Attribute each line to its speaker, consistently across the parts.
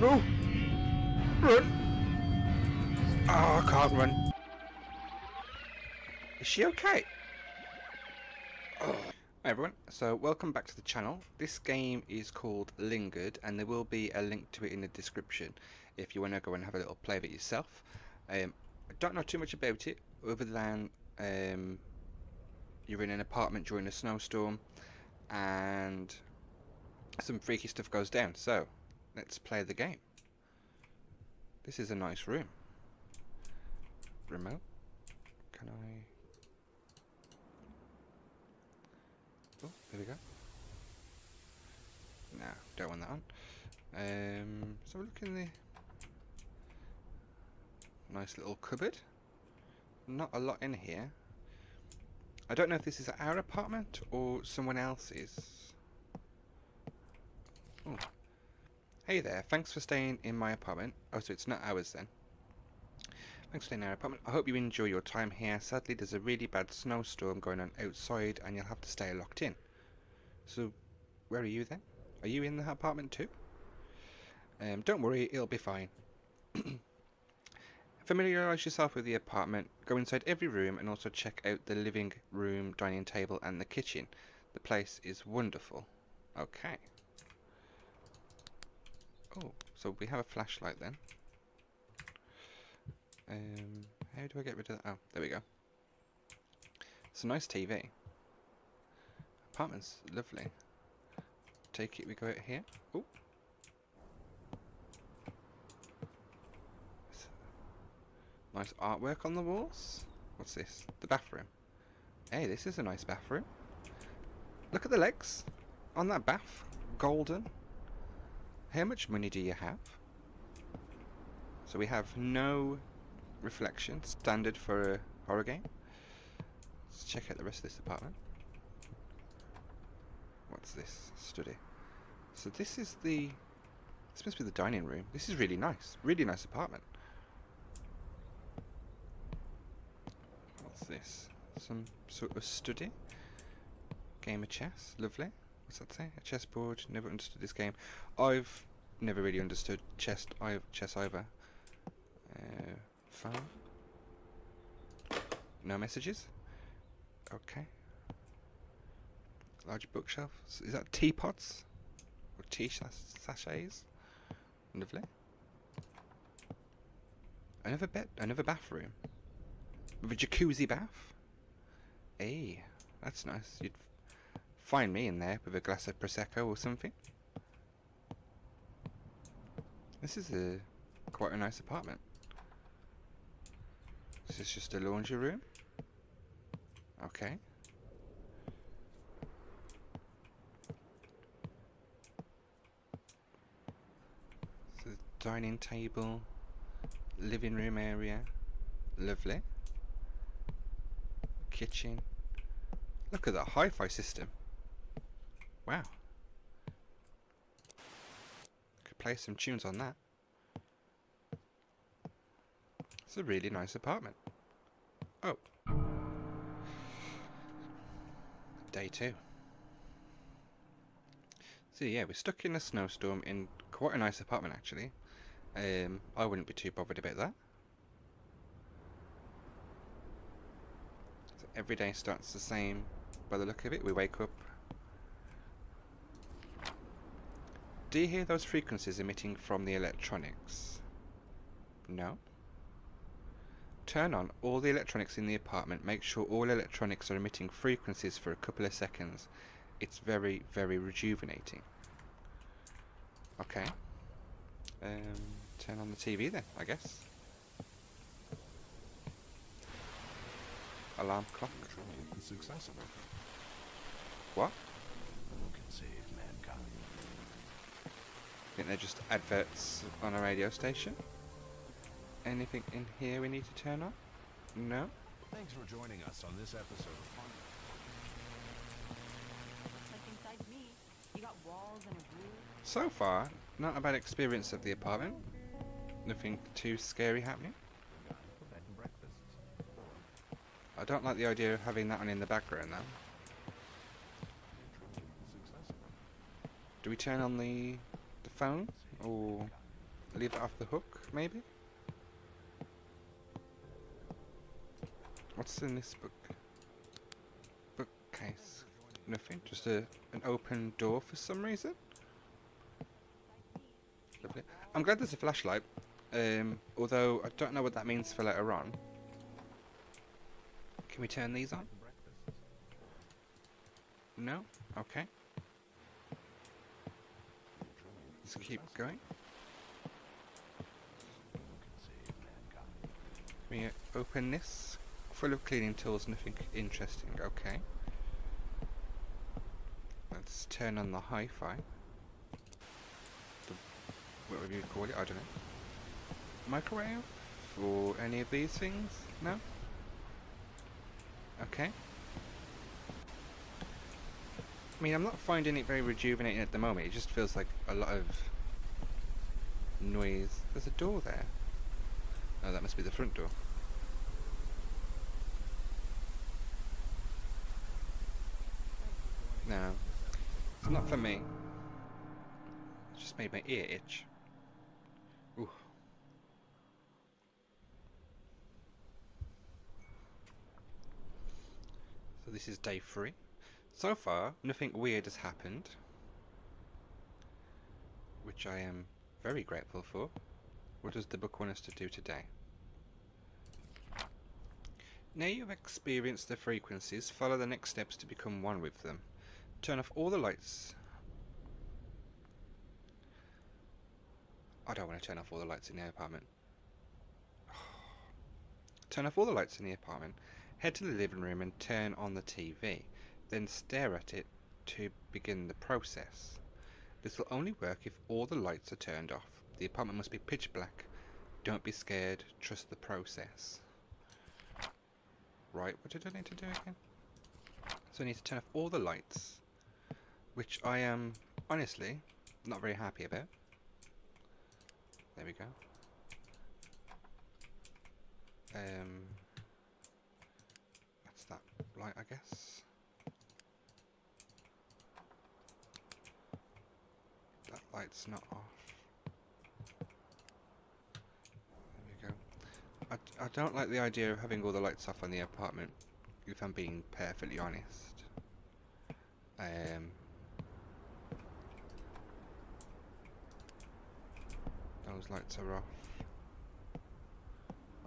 Speaker 1: No! Run! Oh, I can't run. Is she okay? Oh. Hi everyone, so welcome back to the channel. This game is called Lingered and there will be a link to it in the description if you want to go and have a little play of it yourself. Um, I don't know too much about it other than um, you're in an apartment during a snowstorm and some freaky stuff goes down. So, let's play the game. This is a nice room. Remote? Can I... Oh, there we go. No, don't want that on. Um, so look in the nice little cupboard. Not a lot in here. I don't know if this is our apartment or someone else's. Oh. Hey there, thanks for staying in my apartment. Oh, so it's not ours then. Thanks for staying in our apartment. I hope you enjoy your time here. Sadly, there's a really bad snowstorm going on outside and you'll have to stay locked in. So, where are you then? Are you in the apartment too? Um, don't worry, it'll be fine. Familiarise yourself with the apartment, go inside every room and also check out the living room, dining table and the kitchen. The place is wonderful. Okay. Oh, so we have a flashlight then. Um, how do I get rid of that? Oh, there we go. It's a nice TV. Apartment's lovely. Take it, we go out here. Oh. Nice artwork on the walls. What's this? The bathroom. Hey, this is a nice bathroom. Look at the legs on that bath. Golden. How much money do you have? So we have no reflection, standard for a horror game. Let's check out the rest of this apartment. What's this? Study. So this is the... This must be the dining room. This is really nice. Really nice apartment. What's this? Some sort of study? Game of chess. Lovely. What's that say? A chessboard. Never understood this game. I've never really understood chess, chess either. Uh, phone. No messages? Okay. Large bookshelf. Is that teapots? Or tea sachets? Lovely. Another bed, another bathroom. With a jacuzzi bath? Hey, that's nice. You'd find me in there with a glass of Prosecco or something. This is a quite a nice apartment. This is just a laundry room. Okay. So dining table, living room area, lovely. Kitchen. Look at that hi-fi system. Wow. Could play some tunes on that. It's a really nice apartment. Oh. Day two. So yeah, we're stuck in a snowstorm in quite a nice apartment actually. Um, I wouldn't be too bothered about that. So every day starts the same by the look of it. We wake up. Do you hear those frequencies emitting from the electronics? No? Turn on all the electronics in the apartment. Make sure all electronics are emitting frequencies for a couple of seconds. It's very, very rejuvenating. Okay. Um, turn on the TV then, I guess. Alarm clock.
Speaker 2: The success of it.
Speaker 1: What?
Speaker 2: Who can save mankind?
Speaker 1: I think they're just adverts on a radio station. Anything in here we need to turn on? No?
Speaker 2: Thanks for joining us on this episode of Fun.
Speaker 3: Like inside me, you got walls and a roof.
Speaker 1: So far, not a bad experience of the apartment. Nothing too scary happening.
Speaker 2: Time for bed and breakfast.
Speaker 1: I don't like the idea of having that one in the background though.
Speaker 2: Truly the success of it.
Speaker 1: Do we turn on the the phone or leave it off the hook, maybe? What's in this book? Bookcase. Nothing. Just a an open door for some reason. Lovely. I'm glad there's a flashlight. Um, although I don't know what that means for later on. Can we turn these on? No? Okay. Let's keep going.
Speaker 2: Can?
Speaker 1: Can we open this? Full of cleaning tools, nothing interesting. Okay. Let's turn on the hi-fi. The, whatever you call it, I don't know. Microwave? For any of these things? No? Okay. I mean, I'm not finding it very rejuvenating at the moment. It just feels like a lot of noise. There's a door there. Oh, that must be the front door. No, it's not for me. It just made my ear itch. Ooh. So this is day three. So far, nothing weird has happened, which I am very grateful for. What does the book want us to do today? Now you've experienced the frequencies, follow the next steps to become one with them. Turn off all the lights. I don't want to turn off all the lights in the apartment. Turn off all the lights in the apartment, head to the living room and turn on the TV. Then stare at it to begin the process. This will only work if all the lights are turned off. The apartment must be pitch black. Don't be scared, trust the process. Right, what did I need to do again? So I need to turn off all the lights, which I am honestly not very happy about. There we go. Um, that's that light, I guess. That light's not off. There we go. I, I don't like the idea of having all the lights off on the apartment, if I'm being perfectly honest. Um, those lights are off.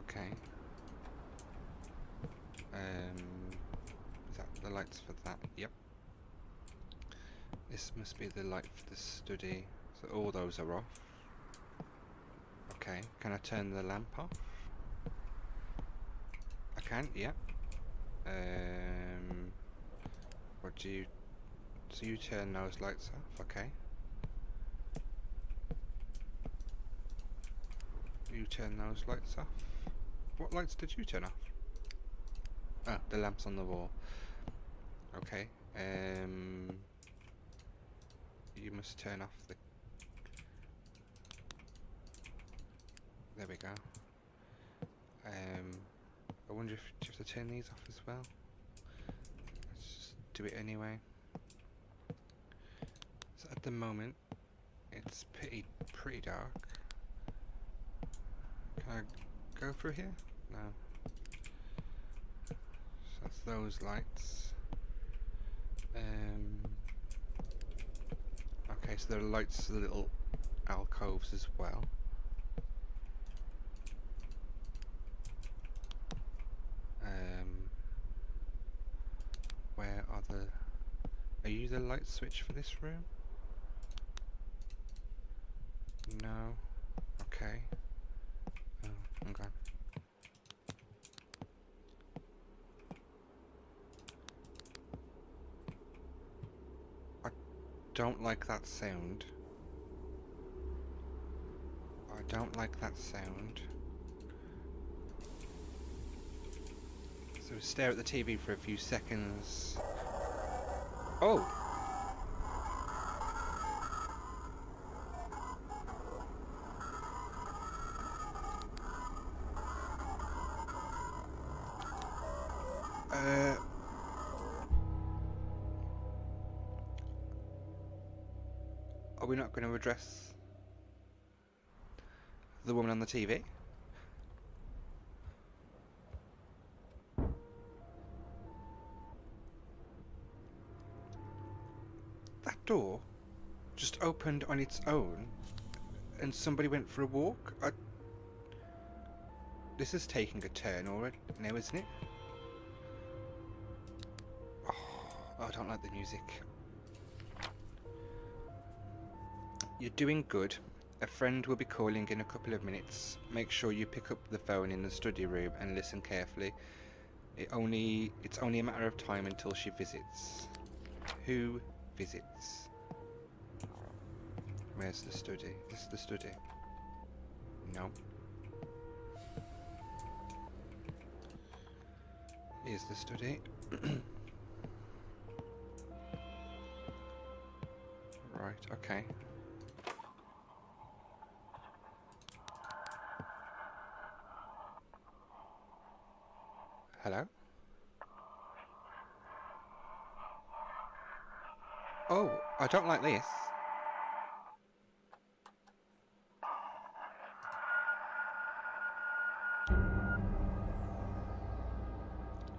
Speaker 1: Okay. Um, is that the lights for that? Yep. This must be the light for the study. So all those are off. Okay. Can I turn the lamp off? I can. Yep. Um. What do you? So you turn those lights off. Okay. You turn those lights off. What lights did you turn off? Ah, the lamps on the wall. Okay. Um. You must turn off the. There we go. Um. I wonder if you have to turn these off as well. Let's just do it anyway. So at the moment, it's pretty pretty dark. Can I go through here? No. So that's those lights. Um, okay, so there are lights to the little alcoves as well. Um, where are the... Are you the light switch for this room? No. Okay. Oh, okay. I don't like that sound. I don't like that sound. So stare at the TV for a few seconds. Oh! Uh, are we not going to address? the woman on the TV? On its own and somebody went for a walk? I... This is taking a turn already now, isn't it? Oh, I don't like the music. You're doing good. A friend will be calling in a couple of minutes. Make sure you pick up the phone in the study room and listen carefully. It only it's only a matter of time until she visits. Who visits? Where's the study? This is the study. No. Here's the study. right, okay. Hello? Oh, I don't like this.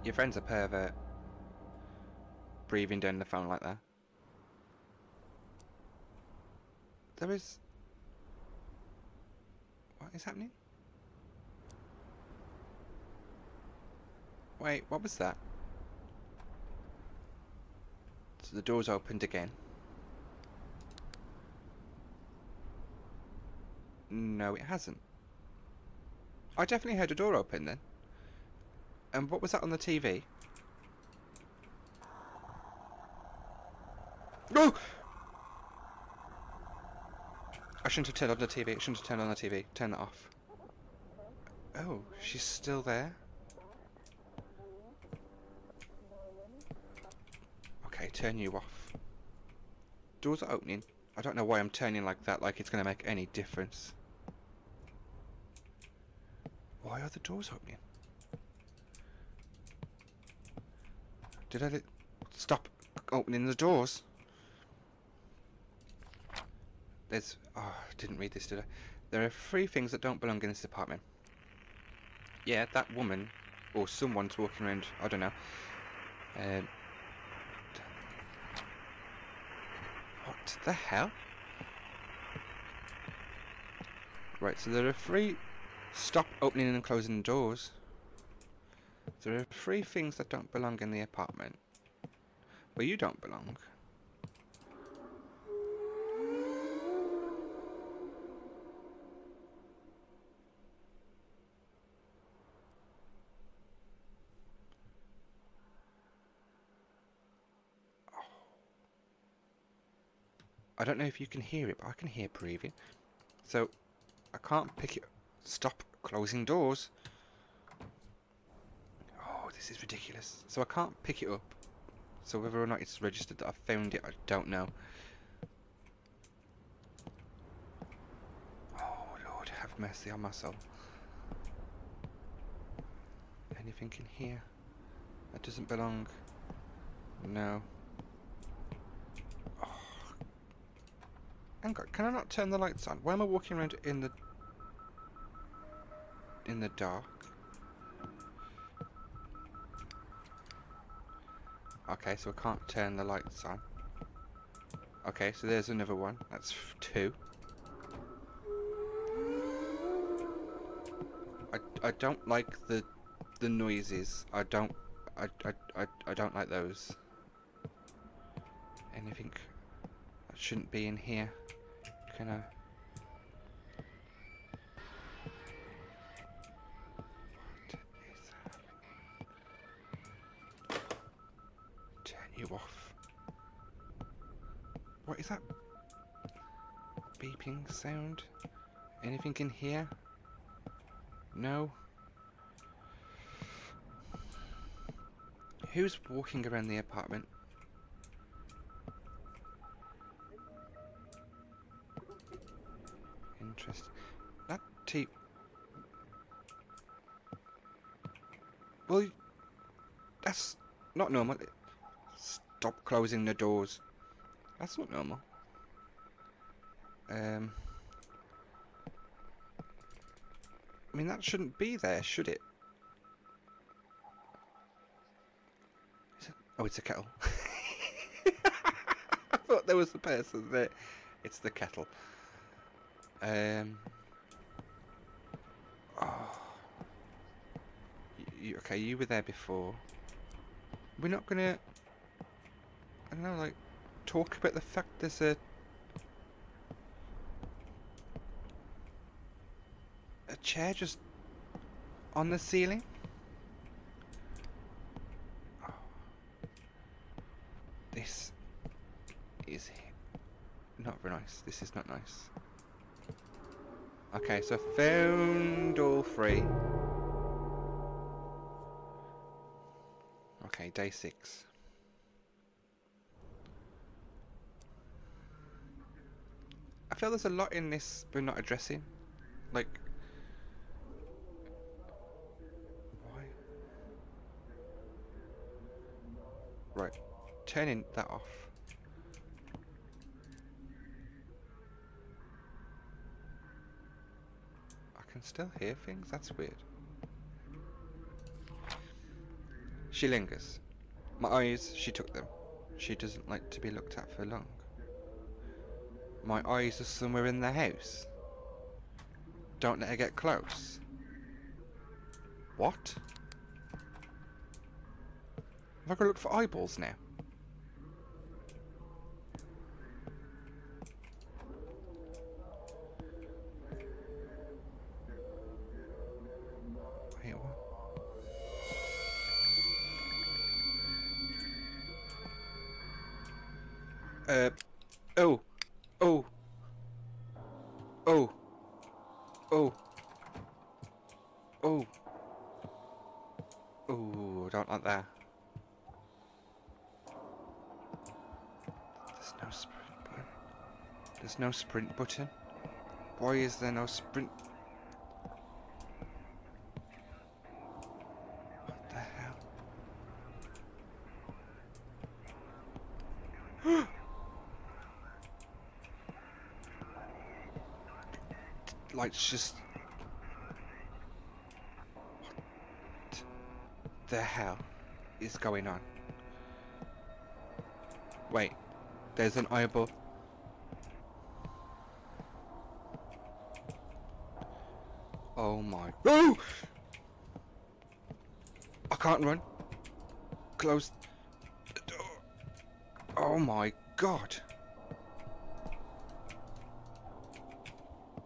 Speaker 1: Your friend's a pervert. Breathing down the phone like that. There is... What is happening? Wait, what was that? So the door's opened again. No, it hasn't. I definitely heard a door open then. And what was that on the TV? No! I shouldn't have turned on the TV. I shouldn't have turned on the TV. Turn that off. Oh, she's still there? Okay, turn you off. Doors are opening. I don't know why I'm turning like that, like it's going to make any difference. Why are the doors opening? Did I stop opening the doors? There's. Oh, I didn't read this, did I? There are three things that don't belong in this apartment. Yeah, that woman, or someone's walking around, I don't know. Um, what the hell? Right, so there are three. Stop opening and closing doors. There are three things that don't belong in the apartment. Well, you don't belong. I don't know if you can hear it, but I can hear breathing. So, I can't pick it. Stop closing doors. This is ridiculous. So I can't pick it up. So whether or not it's registered that I found it, I don't know. Oh, Lord, have mercy on my soul. Anything in here? That doesn't belong. No. Oh. Hang on, can I not turn the lights on? Why am I walking around in the... in the dark? Okay, so I can't turn the lights on. Okay, so there's another one. That's two. I, I don't like the the noises. I don't I, I, I, I don't like those. Anything that shouldn't be in here. Can I sound? Anything in here? No. Who's walking around the apartment? Interesting. That T. Well, that's not normal. Stop closing the doors. That's not normal. Um. I mean, that shouldn't be there, should it? It? Oh, it's a kettle. I thought there was a person there. It's the kettle. Um. Oh. You, okay, you were there before. We're not gonna. I don't know, like, talk about the fact there's a. chair just on the ceiling? Oh. This is not very nice. This is not nice. Okay, so found all three. Okay, day six. I feel there's a lot in this we're not addressing. Like, why? Right, turning that off. I can still hear things. That's weird. She lingers. My eyes, she took them. She doesn't like to be looked at for long. My eyes are somewhere in the house. Don't let her get close. What? Have I got to look for eyeballs now? Oh, oh, oh, oh, oh, oh, don't like that. There's no sprint button. There's no sprint button. Why is there no sprint? What the hell? Lights just. What the hell is going on? Wait, there's an eyeball. Oh my. Oh! I can't run. Close the door. Oh my god.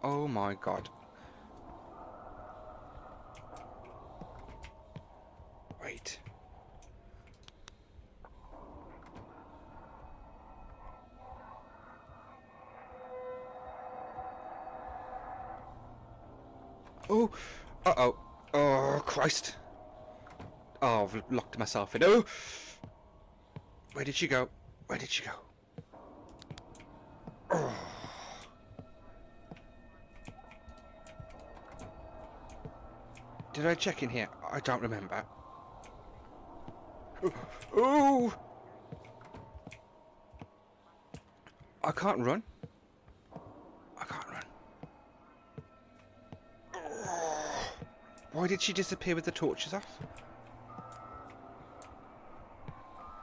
Speaker 1: Oh my god. Wait. Oh, uh oh. Oh, Christ. Oh, I've locked myself in. Oh! Where did she go? Where did she go? Oh. Did I check in here? I don't remember. Oh! I can't run. I can't run. Why did she disappear with the torches off?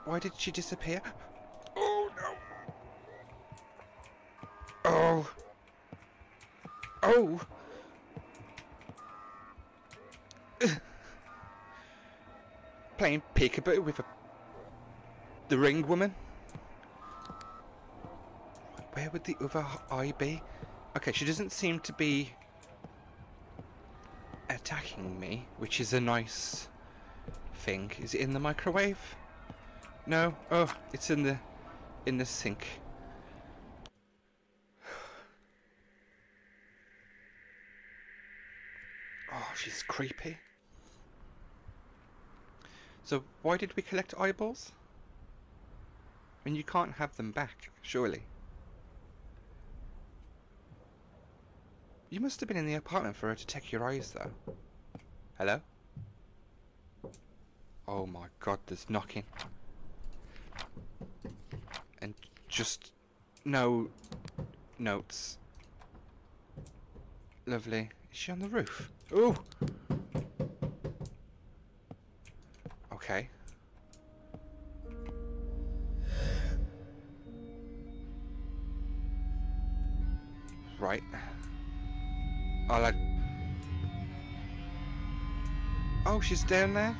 Speaker 1: Why did she disappear? Oh no! Oh! Oh! Playing peekaboo with a the ring woman. Where would the other eye be? Okay, she doesn't seem to be attacking me, which is a nice thing. Is it in the microwave? No. Oh, it's in the in the sink. Oh, she's creepy. So why did we collect eyeballs? I mean, you can't have them back, surely. You must have been in the apartment for her to take your eyes, though. Hello? Oh my god, there's knocking. And just no notes. Lovely. Is she on the roof? Ooh! Okay. Right. Oh, like... Oh, she's down there?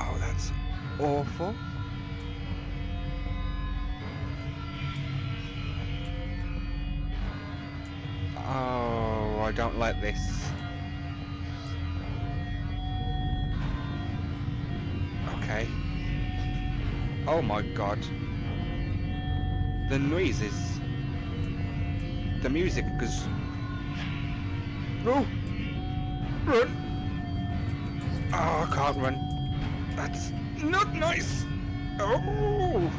Speaker 1: Oh, that's awful. I don't like this. Okay. Oh my god. The noises. The music because. Oh! Run! Oh, I can't run. That's not nice! Oh!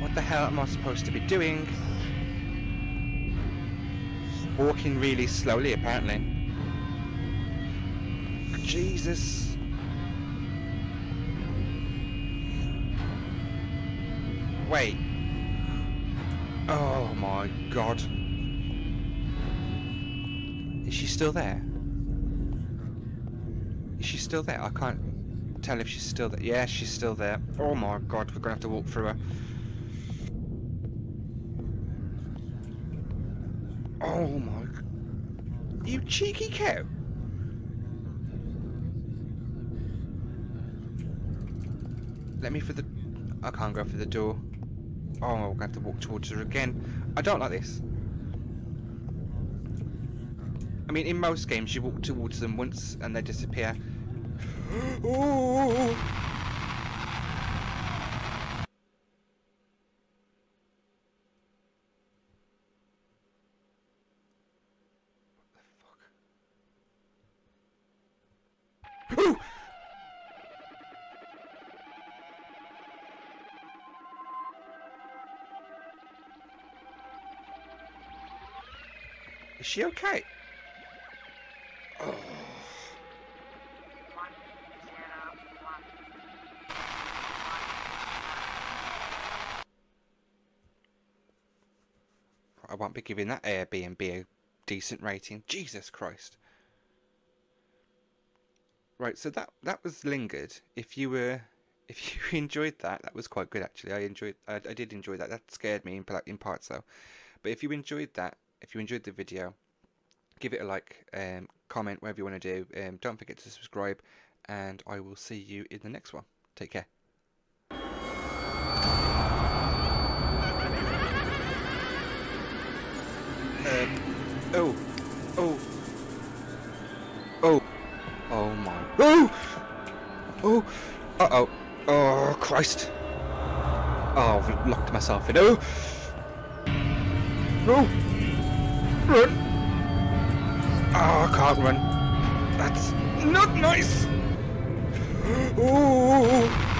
Speaker 1: What the hell am I supposed to be doing? Walking really slowly, apparently. Jesus. Wait. Oh my god. Is she still there? Is she still there? I can't tell if she's still there. Yeah, she's still there. Oh my god, we're gonna have to walk through her. Oh my... You cheeky cow. Let me through the... I can't go through the door. Oh, we're going to have to walk towards her again. I don't like this. I mean, in most games, you walk towards them once and they disappear. Ooh! Is she okay? Oh. I won't be giving that Airbnb a decent rating. Jesus Christ. Right, so that that was lingered. If you were, if you enjoyed that, that was quite good actually. I enjoyed, I, I did enjoy that. That scared me in in parts though. But if you enjoyed that, if you enjoyed the video, give it a like, um, comment, whatever you want to do. Um, don't forget to subscribe, and I will see you in the next one. Take care. Um, oh, oh, uh oh, oh Christ, oh I've locked myself in, oh, no, run, oh I can't run, that's not nice, oh.